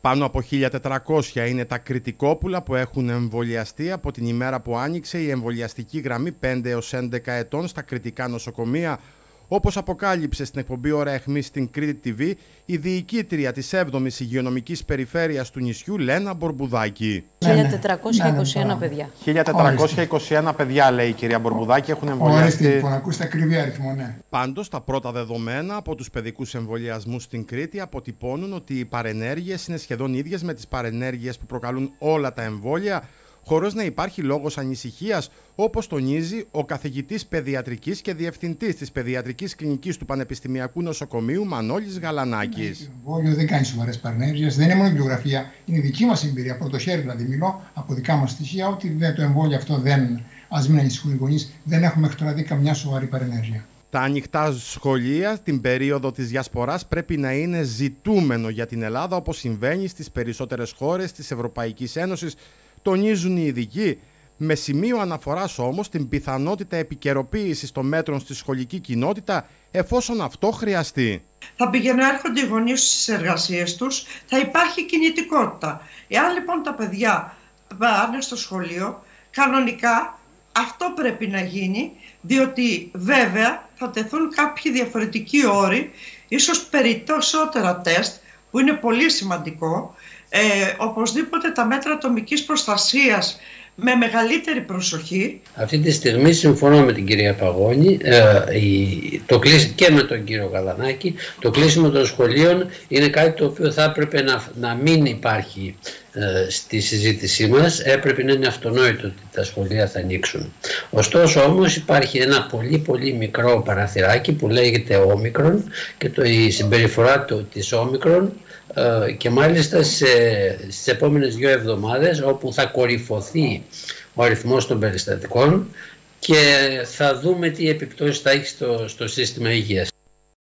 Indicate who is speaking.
Speaker 1: Πάνω από 1.400 είναι τα κριτικόπουλα που έχουν εμβολιαστεί από την ημέρα που άνοιξε η εμβολιαστική γραμμή 5 έως 11 ετών στα κριτικά νοσοκομεία όπως αποκάλυψε στην εκπομπή Ωρα Εχμή στην Κρήτη TV η διοικήτρια της 7ης Υγειονομικής Περιφέρειας του νησιού Λένα Μπορμπουδάκη.
Speaker 2: 1421 παιδιά.
Speaker 1: 1421 παιδιά λέει η κυρία Μπορμπουδάκη έχουν εμβολιαστεί.
Speaker 3: Ορίστε, λοιπόν, ακούστε ακριβή αριθμό, ναι.
Speaker 1: Πάντως τα πρώτα δεδομένα από τους παιδικούς εμβολιασμούς στην Κρήτη αποτυπώνουν ότι οι παρενέργειες είναι σχεδόν ίδιες με τις παρενέργειες που προκαλούν όλα τα εμβόλια χωρί να υπάρχει λόγος ανησυχίας, όπως τονίζει ο καθηγητής παιδιατρικής και διευθυντής της Παιδιατρικής Κλινικής του Πανεπιστημιακού Νοσοκομείου Μανώλης Γαλανάκης.
Speaker 3: Ναι, το εμβόλιο δεν κάνει σοβαρές παρενέργειες, δεν είναι μόνο βιογραφία, είναι δική μας εμπειρία. Από το χέρι δηλαδή μιλώ από δικά μας στοιχεία ότι το εμβόλιο αυτό δεν. Α μην ανησυχούν οι γονείς, δεν έχουμε μέχρι τώρα δει καμιά σοβαρή παρενέργεια.
Speaker 1: Τα ανοιχτά σχολεία την περίοδο της διασποράς πρέπει να είναι ζητούμενο για την Ελλάδα όπως συμβαίνει στις περισσότερες χώρες της Ευρωπαϊκής Ένωσης τονίζουν οι ειδικοί, με σημείο αναφοράς όμως την πιθανότητα επικαιροποίησης των μέτρων στη σχολική κοινότητα εφόσον αυτό χρειαστεί.
Speaker 4: Θα πηγαίνουν έρχονται οι γονείς στις εργασίες τους, θα υπάρχει κινητικότητα. Εάν λοιπόν τα παιδιά πάνε στο σχολείο, κανονικά αυτό πρέπει να γίνει, διότι βέβαια θα τεθούν κάποιοι διαφορετικοί όροι, ίσως περισσότερα τεστ, που είναι πολύ σημαντικό, ε, οπωσδήποτε τα μέτρα ατομικής προστασίας με μεγαλύτερη προσοχή.
Speaker 5: Αυτή τη στιγμή συμφωνώ με την κυρία Παγώνη ε, το και με τον κύριο Γαλανάκη. Το κλείσιμο των σχολείων είναι κάτι το οποίο θα έπρεπε να, να μην υπάρχει ε, στη συζήτησή μας. Έπρεπε να είναι αυτονόητο ότι τα σχολεία θα ανοίξουν. Ωστόσο όμως υπάρχει ένα πολύ πολύ μικρό παραθυράκι που λέγεται όμικρον και το, η συμπεριφορά του, της όμικρον ε, και μάλιστα σε, στις επόμενες δύο εβδομάδες όπου θα κορυφωθεί ο αριθμός των περιστατικών και θα δούμε τι επιπτώσεις θα έχει στο, στο σύστημα υγείας.